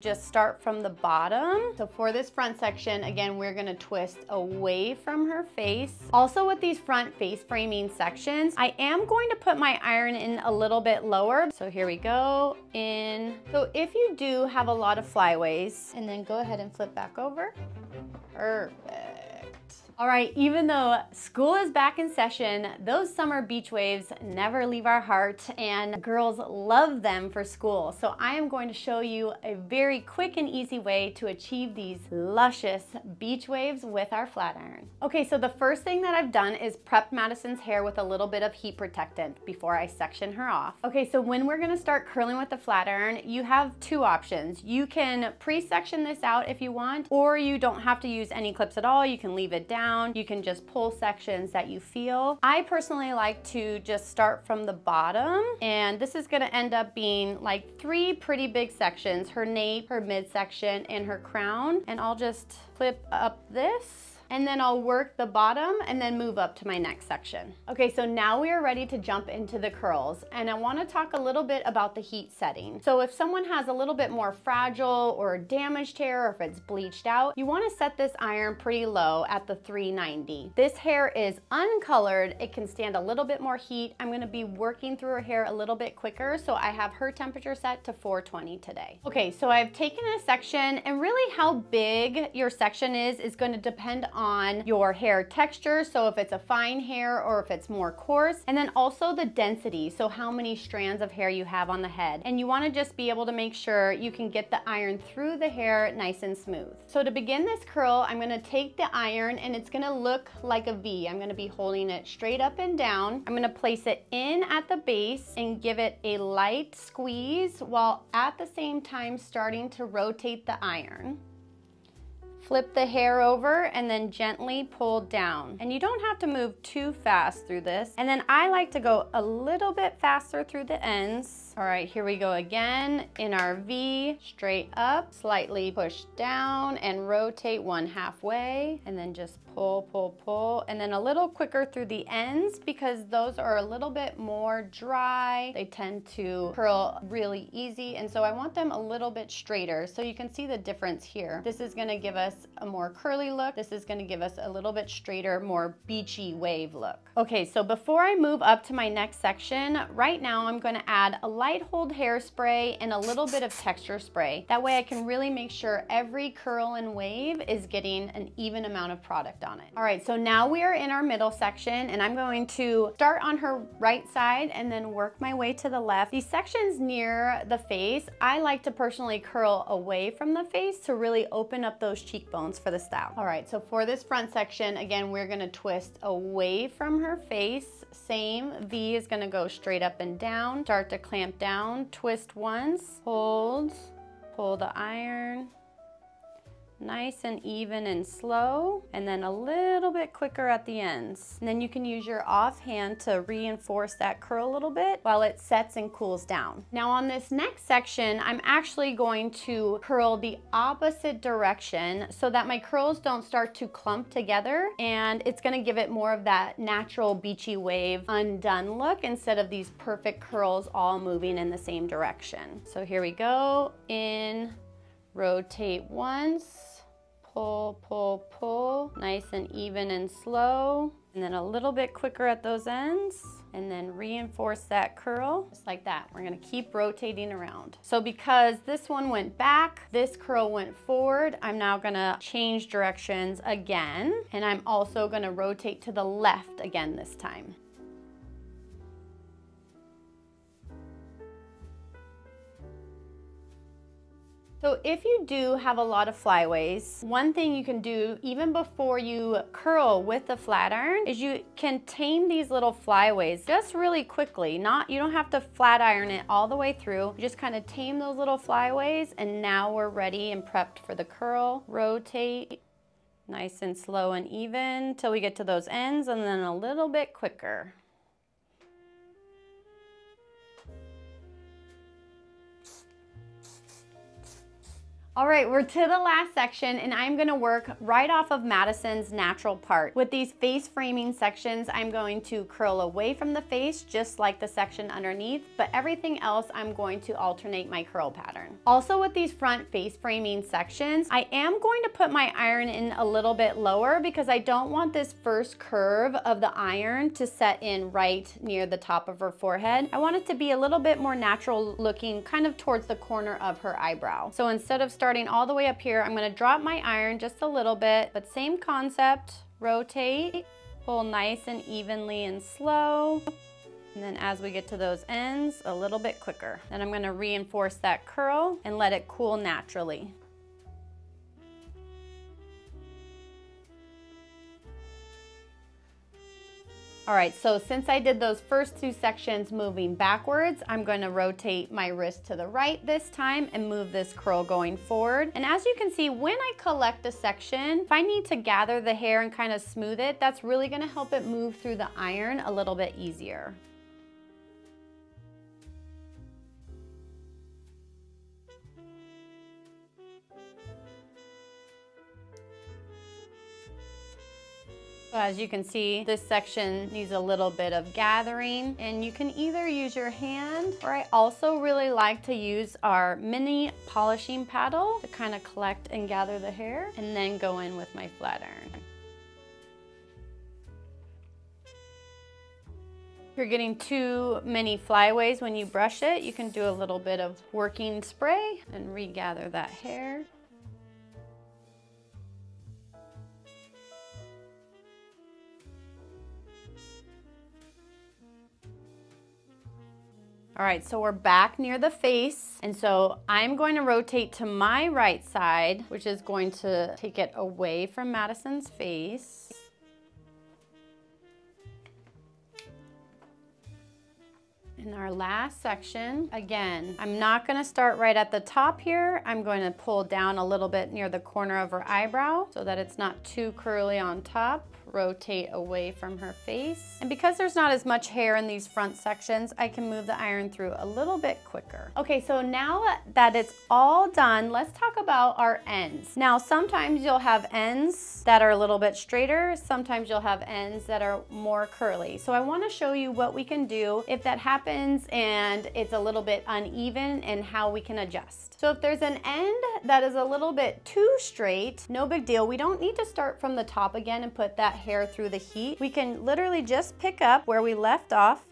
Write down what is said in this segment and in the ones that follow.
Just start from the bottom. So for this front section, again, we're gonna twist away from her face. Also with these front face framing sections, I am going to put my iron in a little bit lower. So here we go, in. So if you do have a lot of flyaways, and then go ahead and flip back over. Perfect. All right, even though school is back in session, those summer beach waves never leave our heart and girls love them for school. So I am going to show you a very quick and easy way to achieve these luscious beach waves with our flat iron. Okay, so the first thing that I've done is prep Madison's hair with a little bit of heat protectant before I section her off. Okay, so when we're gonna start curling with the flat iron, you have two options. You can pre-section this out if you want, or you don't have to use any clips at all. You can leave it down You can just pull sections that you feel. I personally like to just start from the bottom and this is gonna end up being like three pretty big sections, her nape, her midsection, and her crown. And I'll just flip up this and then I'll work the bottom and then move up to my next section. Okay, so now we are ready to jump into the curls and I wanna talk a little bit about the heat setting. So if someone has a little bit more fragile or damaged hair or if it's bleached out, you wanna set this iron pretty low at the 390. This hair is uncolored, it can stand a little bit more heat. I'm gonna be working through her hair a little bit quicker, so I have her temperature set to 420 today. Okay, so I've taken a section and really how big your section is is gonna depend on your hair texture. So if it's a fine hair or if it's more coarse, and then also the density. So how many strands of hair you have on the head. And you wanna just be able to make sure you can get the iron through the hair nice and smooth. So to begin this curl, I'm gonna take the iron and it's gonna look like a V. I'm gonna be holding it straight up and down. I'm gonna place it in at the base and give it a light squeeze while at the same time starting to rotate the iron. Flip the hair over and then gently pull down. And you don't have to move too fast through this. And then I like to go a little bit faster through the ends all right, here we go again in our V, straight up, slightly push down and rotate one halfway and then just pull, pull, pull, and then a little quicker through the ends because those are a little bit more dry. They tend to curl really easy. And so I want them a little bit straighter. So you can see the difference here. This is gonna give us a more curly look. This is gonna give us a little bit straighter, more beachy wave look. Okay, so before I move up to my next section, right now I'm gonna add a light light hold hairspray and a little bit of texture spray. That way I can really make sure every curl and wave is getting an even amount of product on it. All right, so now we are in our middle section and I'm going to start on her right side and then work my way to the left. These sections near the face, I like to personally curl away from the face to really open up those cheekbones for the style. All right, so for this front section, again, we're gonna twist away from her face same. V is gonna go straight up and down. Start to clamp down, twist once, hold, pull the iron, nice and even and slow, and then a little bit quicker at the ends. And then you can use your offhand to reinforce that curl a little bit while it sets and cools down. Now on this next section, I'm actually going to curl the opposite direction so that my curls don't start to clump together and it's gonna give it more of that natural beachy wave undone look instead of these perfect curls all moving in the same direction. So here we go, in, rotate once, pull, pull, pull, nice and even and slow. And then a little bit quicker at those ends and then reinforce that curl just like that. We're gonna keep rotating around. So because this one went back, this curl went forward, I'm now gonna change directions again. And I'm also gonna rotate to the left again this time. So if you do have a lot of flyaways, one thing you can do even before you curl with the flat iron is you can tame these little flyaways just really quickly. Not You don't have to flat iron it all the way through. You just kind of tame those little flyaways and now we're ready and prepped for the curl. Rotate nice and slow and even till we get to those ends and then a little bit quicker. All right, we're to the last section and I'm gonna work right off of Madison's natural part. With these face framing sections, I'm going to curl away from the face just like the section underneath, but everything else I'm going to alternate my curl pattern. Also with these front face framing sections, I am going to put my iron in a little bit lower because I don't want this first curve of the iron to set in right near the top of her forehead. I want it to be a little bit more natural looking kind of towards the corner of her eyebrow. So instead of starting all the way up here, I'm gonna drop my iron just a little bit, but same concept, rotate, pull nice and evenly and slow. And then as we get to those ends, a little bit quicker. Then I'm gonna reinforce that curl and let it cool naturally. All right, so since I did those first two sections moving backwards, I'm going to rotate my wrist to the right this time and move this curl going forward. And as you can see, when I collect a section, if I need to gather the hair and kind of smooth it, that's really going to help it move through the iron a little bit easier. As you can see, this section needs a little bit of gathering and you can either use your hand or I also really like to use our mini polishing paddle to kind of collect and gather the hair and then go in with my flat iron. If you're getting too many flyaways when you brush it, you can do a little bit of working spray and regather that hair. All right, so we're back near the face. And so I'm going to rotate to my right side, which is going to take it away from Madison's face. In our last section, again, I'm not gonna start right at the top here. I'm going to pull down a little bit near the corner of her eyebrow so that it's not too curly on top rotate away from her face. And because there's not as much hair in these front sections, I can move the iron through a little bit quicker. Okay, so now that it's all done, let's talk about our ends. Now, sometimes you'll have ends that are a little bit straighter. Sometimes you'll have ends that are more curly. So I wanna show you what we can do if that happens and it's a little bit uneven and how we can adjust. So if there's an end that is a little bit too straight, no big deal. We don't need to start from the top again and put that hair through the heat. We can literally just pick up where we left off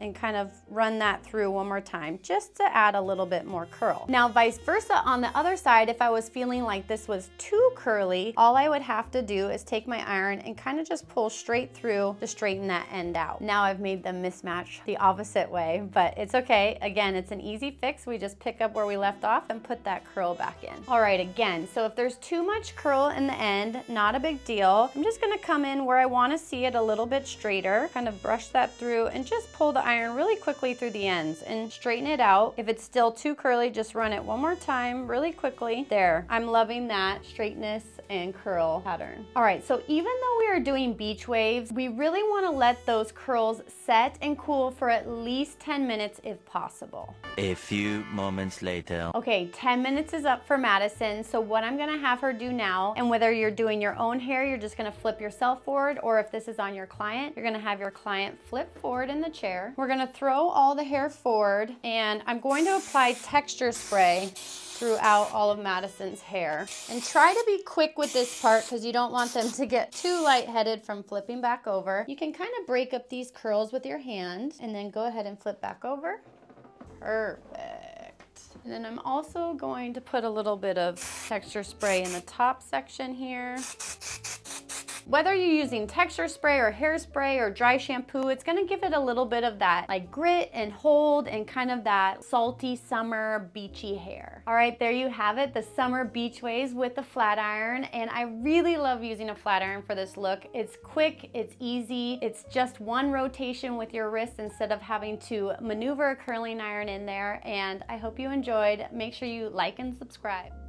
and kind of run that through one more time just to add a little bit more curl. Now vice versa on the other side, if I was feeling like this was too curly, all I would have to do is take my iron and kind of just pull straight through to straighten that end out. Now I've made them mismatch the opposite way, but it's okay. Again, it's an easy fix. We just pick up where we left off and put that curl back in. All right, again, so if there's too much curl in the end, not a big deal. I'm just gonna come in where I wanna see it a little bit straighter, kind of brush that through and just pull the iron really quickly through the ends and straighten it out. If it's still too curly, just run it one more time really quickly. There, I'm loving that straightness and curl pattern. All right, so even though we are doing beach waves, we really wanna let those curls set and cool for at least 10 minutes if possible. A few moments later. Okay, 10 minutes is up for Madison. So what I'm gonna have her do now, and whether you're doing your own hair, you're just gonna flip yourself forward, or if this is on your client, you're gonna have your client flip forward in the chair. We're gonna throw all the hair forward, and I'm going to apply texture spray throughout all of Madison's hair. And try to be quick with this part because you don't want them to get too lightheaded from flipping back over. You can kind of break up these curls with your hand and then go ahead and flip back over. Perfect. And then I'm also going to put a little bit of texture spray in the top section here. Whether you're using texture spray or hairspray or dry shampoo, it's gonna give it a little bit of that like grit and hold and kind of that salty summer beachy hair. All right, there you have it, the summer beach waves with the flat iron. And I really love using a flat iron for this look. It's quick, it's easy, it's just one rotation with your wrist instead of having to maneuver a curling iron in there. And I hope you enjoyed. Make sure you like and subscribe.